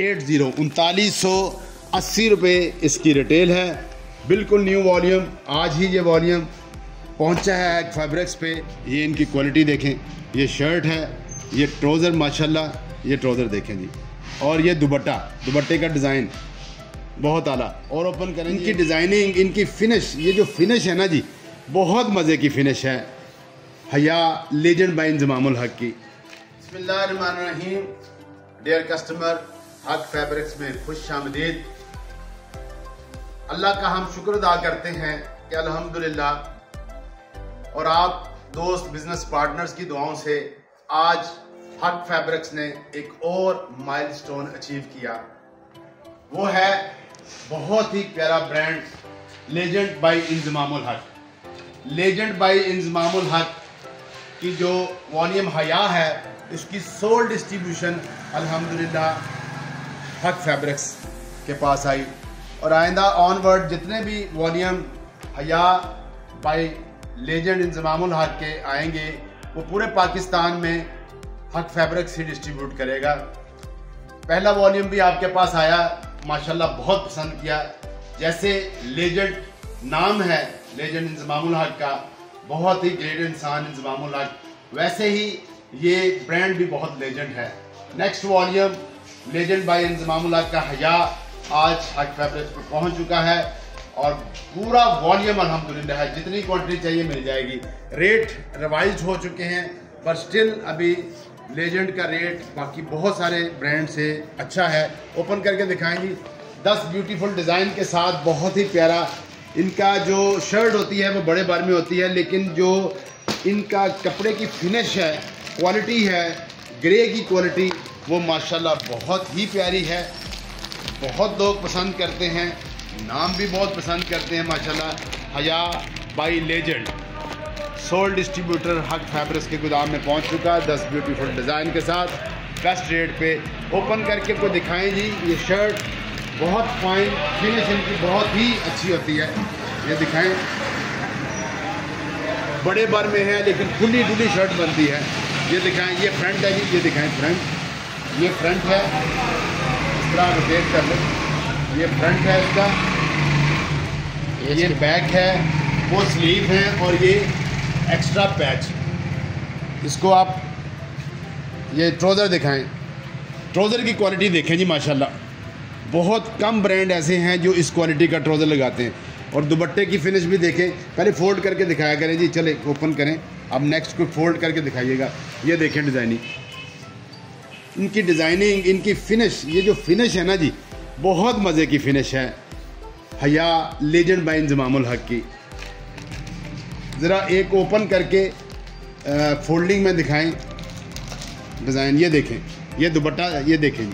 Eight zero उनतालीस सौ अस्सी रुपये इसकी रिटेल है। बिल्कुल न्यू वॉल्यूम आज ही ये वॉल्यूम पहुँचा है फैब्रिक्स पे। ये इनकी क्वालिटी देखें। ये शर्ट है, ये ट्रोज़र माशाल्लाह, ये ट्रोज़र देखें जी। और ये दुबट्टा, दुबट्टे का डिज़ाइन बहुत आला। और ओपन करें इनकी डिज़ाइनिंग इनकी फिनिश ये जो फिनिश है ना जी, बहुत मज़े की फिनिश है। हया लेजेंड बाई इंजमामुल हक की। बसमीम डियर कस्टमर हक फैब्रिक्स में खुश आमदीद। अल्लाह का हम शुक्र अदा करते हैं कि अल्हम्दुलिल्लाह, और आप दोस्त बिज़नेस पार्टनर्स की दुआओं से आज हक फैब्रिक्स ने एक और माइलस्टोन अचीव किया। वो है बहुत ही प्यारा brand legend by Inzamamul Haq legend by Inzamamul हक की जो वॉल्यूम हया है इसकी सोल डिस्ट्रीब्यूशन अल्हम्दुलिल्लाह हक फैब्रिक्स के पास आई। और आइंदा ऑनवर्ड जितने भी वॉल्यूम हया बाई लेजेंड इंजमामुल हक के आएँगे, वो पूरे पाकिस्तान में हक फैब्रिक्स ही डिस्ट्रीब्यूट करेगा। पहला वॉल्यूम भी आपके पास आया, माशाल्लाह बहुत पसंद किया। जैसे लेजेंड नाम है लेजेंड इंजमामुल हक का, बहुत ही ग्रेट इंसान इंजमामुल हक वैसे ही ये ब्रांड भी बहुत लेजेंड है। Next volume legend by Inzamamul Haq का हया आज हक फैब्रिक्स पर पहुँच चुका है और पूरा वॉल्यूम अल्हम्दुलिल्लाह है। जितनी क्वांटिटी चाहिए मिल जाएगी। रेट रिवाइज हो चुके हैं, पर स्टिल अभी लेजेंड का रेट बाकी बहुत सारे ब्रांड से अच्छा है। ओपन करके दिखाएँगी। दस ब्यूटीफुल डिज़ाइन के साथ बहुत ही प्यारा इनका जो शर्ट होती है, वो बड़े बार में होती है, लेकिन जो इनका कपड़े की फिनिश है क्वालिटी है ग्रे की क्वालिटी, वो माशाल्लाह बहुत ही प्यारी है। बहुत लोग पसंद करते हैं, नाम भी बहुत पसंद करते हैं, माशाल्लाह। Haya by legend sole distributor Haq fabrics के गोदाम में पहुँच चुका है, दस ब्यूटीफुल डिज़ाइन के साथ। बेस्ट रेट पे ओपन करके आपको दिखाएँ जी, ये शर्ट बहुत फाइन फिनिश इनकी बहुत ही अच्छी होती है। ये दिखाएँ। बड़े बार में है, लेकिन खुली डुली शर्ट बनती है। ये दिखाएँ ये फ्रंट है जी ये दिखाएँ फ्रंट ये फ्रंट है इस तरह रोटेट कर लें। ये फ्रंट है इसका। ये बैक है वो स्लीव है और ये एक्स्ट्रा पैच इसको आप ये ट्रोज़र दिखाएँ। ट्रोज़र की क्वालिटी देखें जी माशाल्लाह। बहुत कम ब्रांड ऐसे हैं जो इस क्वालिटी का ट्रोज़र लगाते हैं। और दुबट्टे की फिनिश भी देखें पहले फोल्ड करके दिखाया करें जी चले ओपन करें। अब नेक्स्ट को फोल्ड करके दिखाइएगा। ये देखें डिज़ाइनिंग इनकी डिज़ाइनिंग इनकी फिनिश ये जो फिनिश है ना जी बहुत मज़े की फिनिश है। हया लेजेंड बाई इंजमामुल हक की। ज़रा एक ओपन करके आ, फोल्डिंग में दिखाएँ। डिज़ाइन ये देखें। ये दुपट्टा ये देखें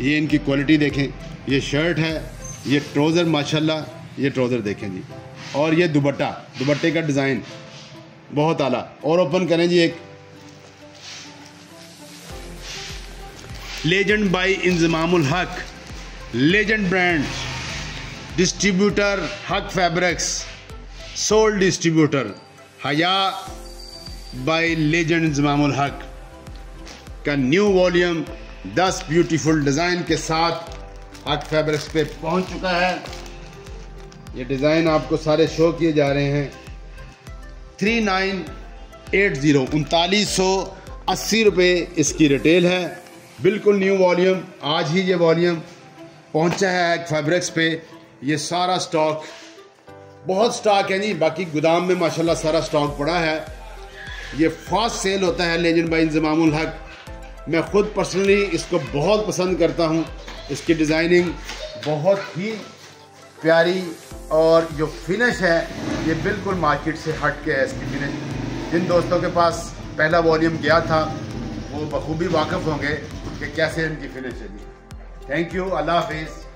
ये इनकी क्वालिटी देखें। ये शर्ट है ये ट्रोज़र माशाल्लाह ये ट्रोज़र देखें जी। और ये दुपट्टा दुपट्टे का डिज़ाइन बहुत आला और ओपन करें जी एक। Legend by Inzamamul Haq legend brand distributor Haq fabrics sole distributor Haya by legend Inzamamul Haq का न्यू वॉल्यूम 10 ब्यूटीफुल डिज़ाइन के साथ हक फैब्रिक्स पे पहुँच चुका है। ये डिज़ाइन आपको सारे शो किए जा रहे हैं। थ्री नाइन एट ज़ीरो उनतालीस सौ अस्सी रुपये इसकी रिटेल है। बिल्कुल न्यू वॉल्यूम आज ही ये वॉल्यूम पहुँचा है फैब्रिक्स पे। ये सारा स्टॉक बहुत स्टॉक है जी, बाकी गोदाम में माशाल्लाह सारा स्टॉक पड़ा है। ये फास्ट सेल होता है लेजेंड बाई इंजमामुल हक। मैं ख़ुद पर्सनली इसको बहुत पसंद करता हूँ। इसकी डिज़ाइनिंग बहुत ही प्यारी और जो फिनिश है ये बिल्कुल मार्केट से हट के एस पी ने जिन दोस्तों के पास पहला वॉल्यूम गया था, वो बखूबी वाकफ़ होंगे कि कैसे इनकी फिनिश चली थैंक यू अल्लाह हाफिज़